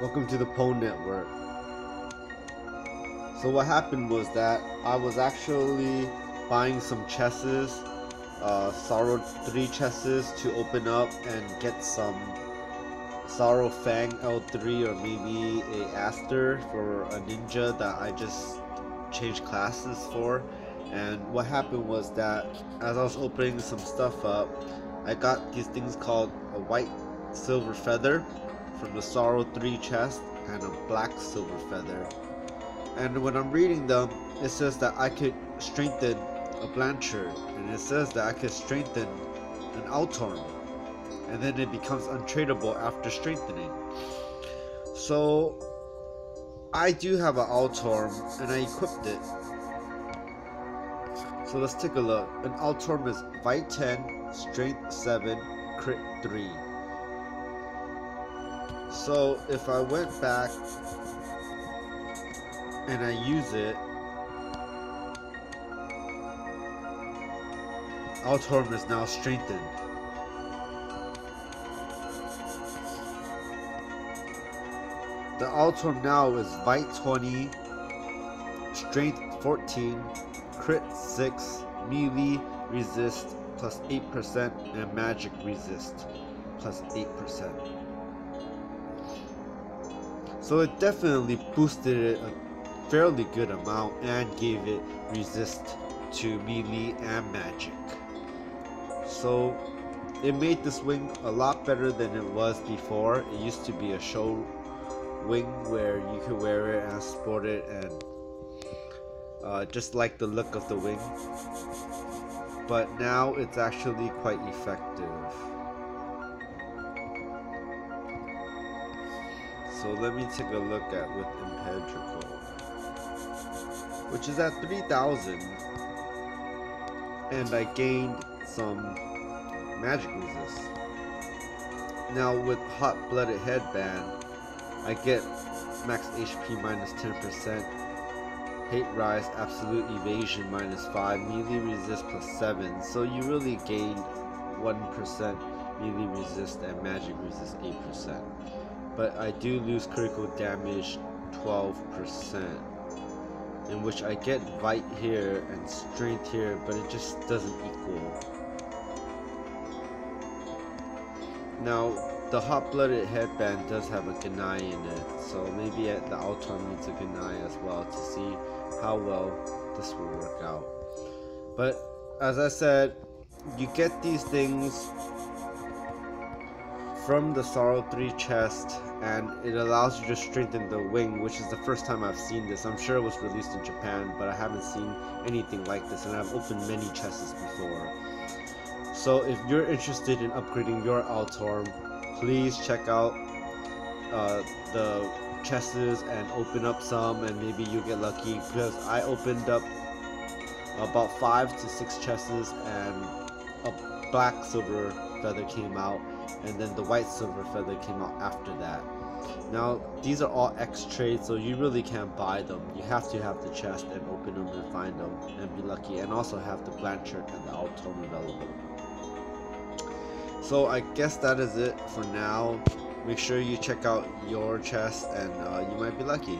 Welcome to the Pwn Network. So what happened was that I was actually buying some chesses, uh, Sauro 3 chesses to open up and get some Sauro Fang L3 or maybe a Aster for a ninja that I just changed classes for. And what happened was that as I was opening some stuff up, I got these things called a white silver feather from the Sauro 3 chest and a black silver feather. And when I'm reading them, it says that I could strengthen a Blancheur, and it says that I could strengthen an Altorm, and then it becomes untradeable after strengthening. So I do have an Altorm, and I equipped it. So let's take a look. An Altorm is Vite 10, Strength 7, Crit 3. So if I went back and I use it, Altorm is now strengthened. The Altorm now is Vite 20, Strength 14, Crit 6, Melee Resist plus 8%, and Magic Resist plus 8%. So it definitely boosted it a fairly good amount and gave it resist to melee and magic. So it made this wing a lot better than it was before. It used to be a show wing where you could wear it and sport it and uh, just like the look of the wing. But now it's actually quite effective. So let me take a look at with Impenetrable, which is at 3000 and I gained some magic resist. Now with Hot Blooded Headband, I get max HP minus 10%, Hate Rise, Absolute Evasion minus 5, Melee Resist plus 7, so you really gained 1% Melee Resist and Magic Resist 8% but I do lose critical damage 12%, in which I get Vite here and Strength here, but it just doesn't equal. Now, the hot-blooded headband does have a Ganai in it, so maybe at the Altorm needs a Ganai as well to see how well this will work out. But, as I said, you get these things from the Sauro 3 chest and it allows you to strengthen the wing which is the first time I've seen this. I'm sure it was released in Japan but I haven't seen anything like this and I've opened many chests before. So if you're interested in upgrading your Altorm, please check out uh, the chests and open up some and maybe you get lucky because I opened up about 5 to 6 chests and a black silver feather came out and then the white silver feather came out after that. Now, these are all X trades, so you really can't buy them. You have to have the chest and open them and find them and be lucky, and also have the Blancheur and the Altorm available. So I guess that is it for now. Make sure you check out your chest and uh, you might be lucky.